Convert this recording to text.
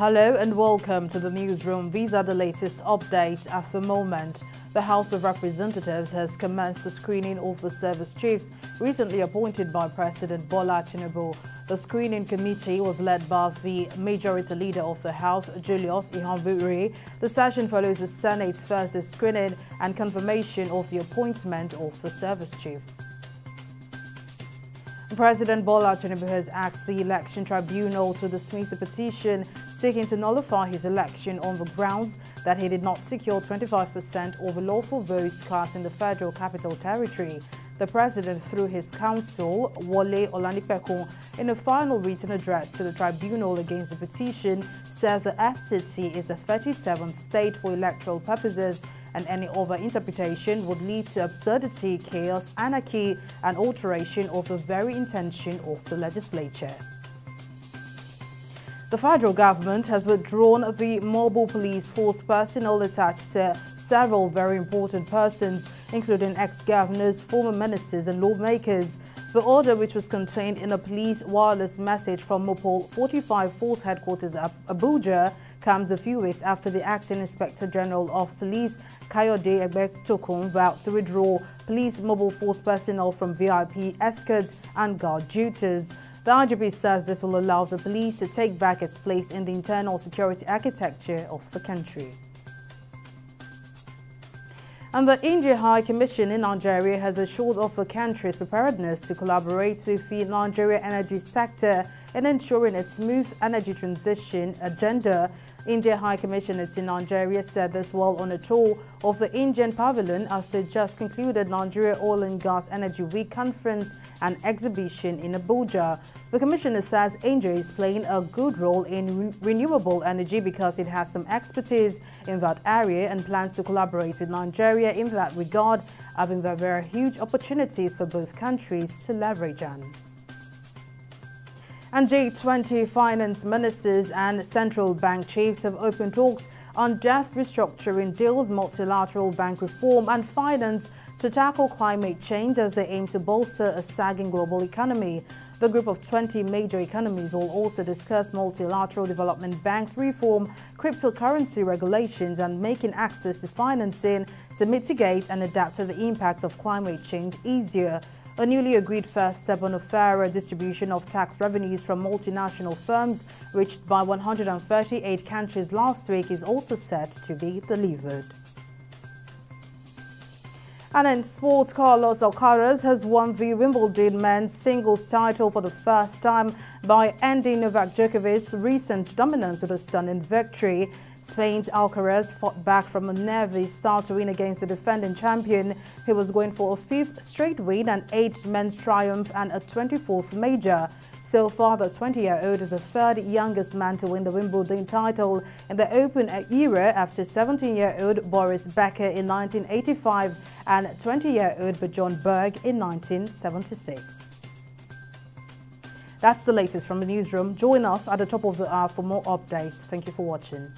Hello and welcome to the newsroom. These are the latest updates at the moment. The House of Representatives has commenced the screening of the service chiefs recently appointed by President Bola Tinubu. The screening committee was led by the majority leader of the House, Julius Ihonvbere. The session follows the Senate's first screening and confirmation of the appointment of the service chiefs. President Bola Tinubu has asked the Election Tribunal to dismiss the petition seeking to nullify his election on the grounds that he did not secure 25% of the lawful votes cast in the Federal Capital Territory. The president, through his counsel, Wole Olanipekun, in a final written address to the tribunal against the petition, said the FCT is the 37th state for electoral purposes and any other interpretation would lead to absurdity, chaos, anarchy, and alteration of the very intention of the legislature. The federal government has withdrawn the mobile police force personnel attached to several very important persons, including ex-governors, former ministers and lawmakers. The order, which was contained in a police wireless message from Mopol 45 Force Headquarters Abuja, comes a few weeks after the acting Inspector General of Police, Kayode Egbetokun, vowed to withdraw police mobile force personnel from VIP escorts and guard duties. The IGP says this will allow the police to take back its place in the internal security architecture of the country. And the India High Commission in Nigeria has assured of the country's preparedness to collaborate with the Nigeria energy sector in ensuring its smooth energy transition agenda India High Commissioner to Nigeria said this while on a tour of the Indian Pavilion the just concluded Nigeria Oil and Gas Energy Week conference and exhibition in Abuja. The Commissioner says India is playing a good role in re renewable energy because it has some expertise in that area and plans to collaborate with Nigeria in that regard, having there are huge opportunities for both countries to leverage on. And G20 finance ministers and central bank chiefs have opened talks on debt restructuring deals, multilateral bank reform and finance to tackle climate change as they aim to bolster a sagging global economy. The group of 20 major economies will also discuss multilateral development banks reform, cryptocurrency regulations and making access to financing to mitigate and adapt to the impact of climate change easier. A newly agreed first step on a fairer distribution of tax revenues from multinational firms reached by 138 countries last week is also set to be delivered. And in sports, Carlos Alcaraz has won the Wimbledon men's singles title for the first time by ending Novak Djokovic's recent dominance with a stunning victory. Spain's Alcaraz fought back from a nervy start to win against the defending champion. He was going for a fifth straight win, an eighth men's triumph and a 24th major. So far, the 20-year-old is the third youngest man to win the Wimbledon title in the Open era after 17-year-old Boris Becker in 1985 and 20-year-old Bjorn Borg in 1976. That's the latest from the newsroom. Join us at the top of the hour for more updates. Thank you for watching.